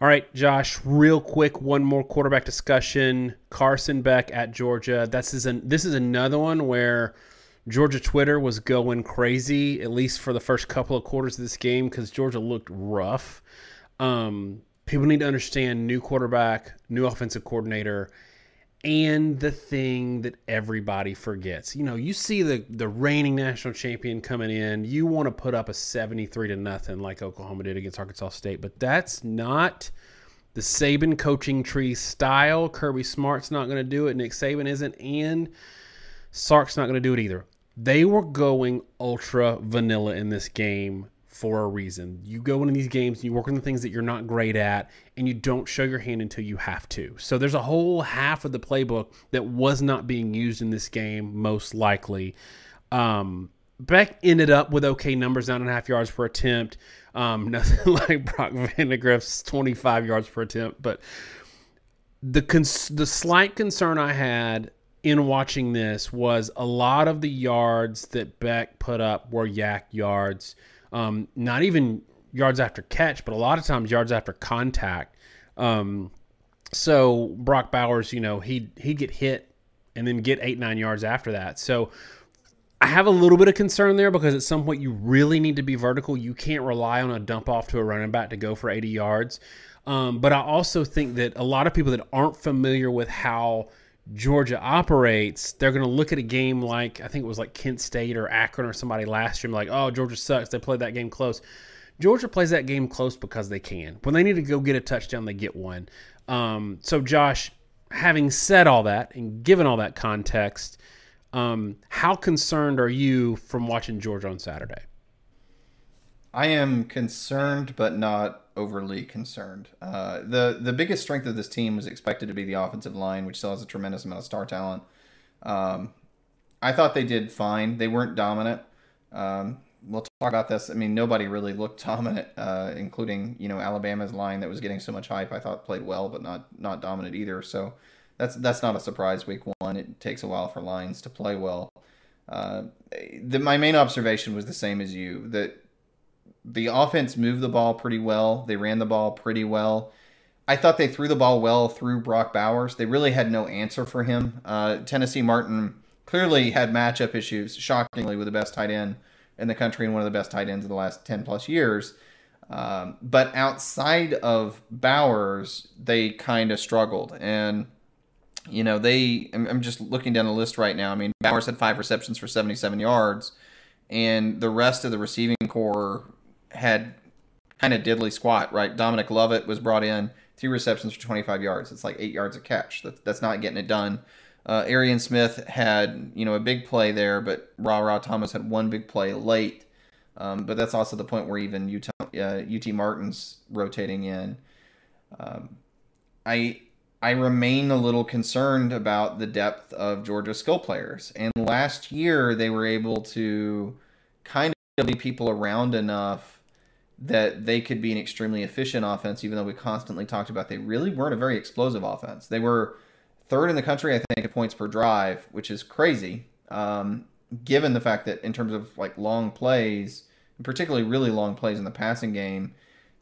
All right, Josh, real quick, one more quarterback discussion. Carson Beck at Georgia. This is an, this is another one where Georgia Twitter was going crazy, at least for the first couple of quarters of this game, because Georgia looked rough. Um, people need to understand new quarterback, new offensive coordinator, and the thing that everybody forgets. You know, you see the the reigning national champion coming in, you want to put up a 73 to nothing like Oklahoma did against Arkansas State, but that's not the Saban coaching tree style. Kirby Smart's not going to do it, Nick Saban isn't, and Sark's not going to do it either. They were going ultra vanilla in this game for a reason. You go into these games and you work on the things that you're not great at and you don't show your hand until you have to. So there's a whole half of the playbook that was not being used in this game, most likely. Um, Beck ended up with okay numbers, nine and a half yards per attempt. Um, nothing like Brock Vandagriff's 25 yards per attempt, but the the slight concern I had in watching this was a lot of the yards that Beck put up were YAC yards um, not even yards after catch, but a lot of times yards after contact. Um, so Brock Bowers, you know, he he get hit and then get eight nine yards after that. So I have a little bit of concern there because at some point you really need to be vertical. You can't rely on a dump off to a running back to go for 80 yards. Um, but I also think that a lot of people that aren't familiar with how Georgia operates, they're going to look at a game like I think it was like Kent State or Akron or somebody last year, like, oh, Georgia sucks. They played that game close. Georgia plays that game close because they can. When they need to go get a touchdown, they get one. Um, so, Josh, having said all that and given all that context, um, how concerned are you from watching Georgia on Saturday? I am concerned, but not overly concerned. Uh, the the biggest strength of this team was expected to be the offensive line, which still has a tremendous amount of star talent. Um, I thought they did fine. They weren't dominant. Um, we'll talk about this. I mean, nobody really looked dominant, uh, including you know Alabama's line that was getting so much hype. I thought played well, but not not dominant either. So that's that's not a surprise. Week one, it takes a while for lines to play well. Uh, the, my main observation was the same as you that the offense moved the ball pretty well. They ran the ball pretty well. I thought they threw the ball well through Brock Bowers. They really had no answer for him. Uh, Tennessee Martin clearly had matchup issues, shockingly, with the best tight end in the country and one of the best tight ends of the last 10 plus years. Um, but outside of Bowers, they kind of struggled. And, you know, they, I'm, I'm just looking down the list right now. I mean, Bowers had five receptions for 77 yards, and the rest of the receiving corps had kind of diddly squat, right? Dominic Lovett was brought in, three receptions for 25 yards. It's like eight yards a catch. That, that's not getting it done. Uh, Arian Smith had, you know, a big play there, but Rara Thomas had one big play late. Um, but that's also the point where even Utah, uh, UT Martin's rotating in. Um, I I remain a little concerned about the depth of Georgia skill players. And last year they were able to kind of be people around enough that they could be an extremely efficient offense, even though we constantly talked about they really weren't a very explosive offense. They were third in the country, I think, at points per drive, which is crazy, um, given the fact that in terms of like long plays, particularly really long plays in the passing game,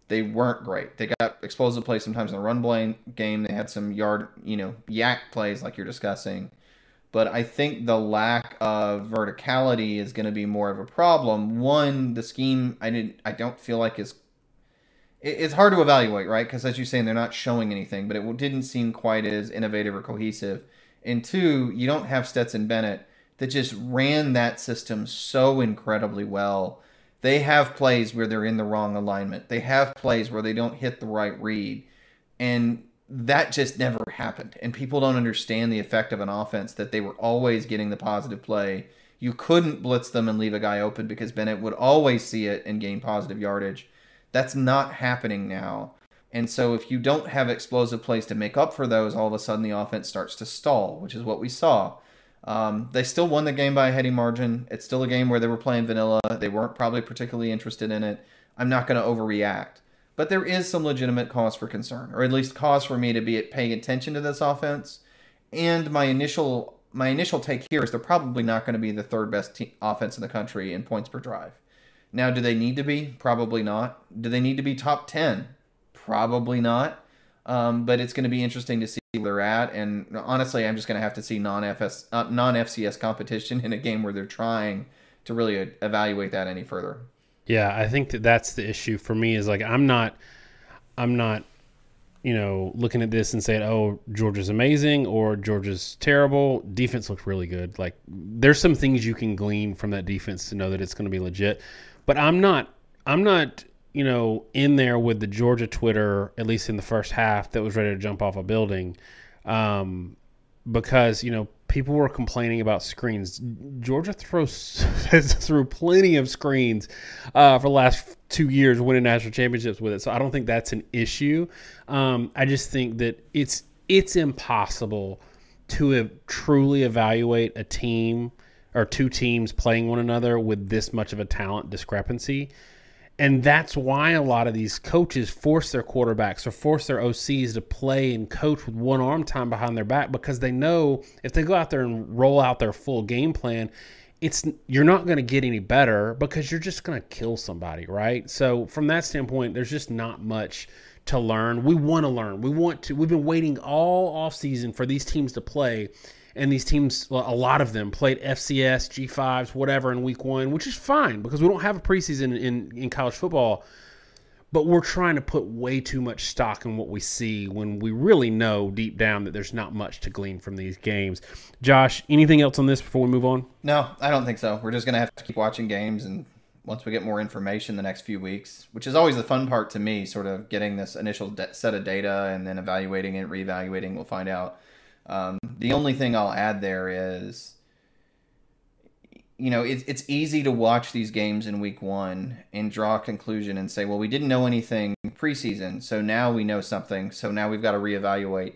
they weren't great. They got explosive plays sometimes in the run game. They had some yard, you know, YAC plays like you're discussing but I think the lack of verticality is going to be more of a problem. One, the scheme I didn't I don't feel like is it's hard to evaluate, right? Because as you're saying, they're not showing anything, but it didn't seem quite as innovative or cohesive. And two, you don't have Stetson Bennett that just ran that system so incredibly well. They have plays where they're in the wrong alignment. They have plays where they don't hit the right read. And that just never happened. And people don't understand the effect of an offense that they were always getting the positive play. You couldn't blitz them and leave a guy open because Bennett would always see it and gain positive yardage. That's not happening now. And so if you don't have explosive plays to make up for those, all of a sudden the offense starts to stall, which is what we saw. Um, they still won the game by a heady margin. It's still a game where they were playing vanilla. They weren't probably particularly interested in it. I'm not going to overreact but there is some legitimate cause for concern, or at least cause for me to be paying attention to this offense. And my initial my initial take here is they're probably not going to be the third best te- offense in the country in points per drive. Now, do they need to be? Probably not. Do they need to be top ten? Probably not. Um, but it's going to be interesting to see where they're at. And honestly, I'm just going to have to see non-FS, uh, non-FCS competition in a game where they're trying to really evaluate that any further. Yeah, I think that that's the issue for me. Is like I'm not, I'm not, you know, looking at this and saying, "Oh, Georgia's amazing" or "Georgia's terrible." Defense looks really good. Like there's some things you can glean from that defense to know that it's going to be legit. But I'm not, I'm not you know, in there with the Georgia Twitter, at least in the first half, that was ready to jump off a building, um, because you know people were complaining about screens. Georgia throws through plenty of screens uh, for the last two years, winning national championships with it. So I don't think that's an issue. Um, I just think that it's it's impossible to truly evaluate a team or two teams playing one another with this much of a talent discrepancy. And that's why a lot of these coaches force their quarterbacks or force their OCs to play and coach with one arm time behind their back because they know if they go out there and roll out their full game plan, it's you're not going to get any better because you're just going to kill somebody, right? So from that standpoint, there's just not much to learn. We want to learn. We want to. We've been waiting all off season for these teams to play and these teams, a lot of them played FCS, G5s, whatever in week one, which is fine because we don't have a preseason in, in college football. But we're trying to put way too much stock in what we see when we really know deep down that there's not much to glean from these games. Josh, anything else on this before we move on? No, I don't think so. We're just going to have to keep watching games and once we get more information the next few weeks, which is always the fun part to me, sort of getting this initial set of data and then evaluating it, reevaluating, we'll find out um, the only thing I'll add there is, you know, it's it's easy to watch these games in week one and draw a conclusion and say, well, we didn't know anything preseason, so now we know something, so now we've got to reevaluate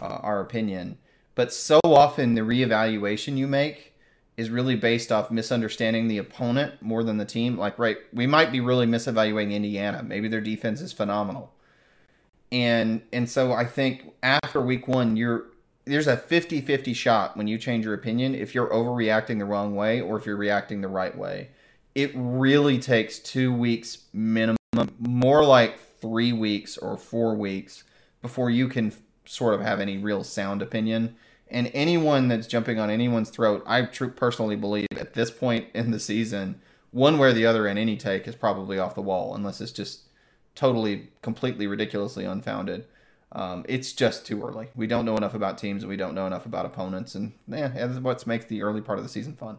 uh, our opinion. But so often the reevaluation you make is really based off misunderstanding the opponent more than the team. Like, right, we might be really misevaluating Indiana. Maybe their defense is phenomenal. And and so I think after week one, you're there's a 50-50 shot when you change your opinion if you're overreacting the wrong way or if you're reacting the right way. It really takes two weeks minimum, more like three weeks or four weeks before you can sort of have any real sound opinion. And anyone that's jumping on anyone's throat, I personally believe at this point in the season, one way or the other in any take is probably off the wall, unless it's just totally, completely, ridiculously unfounded. Um, it's just too early. We don't know enough about teams, and we don't know enough about opponents, and yeah, that's what makes the early part of the season fun.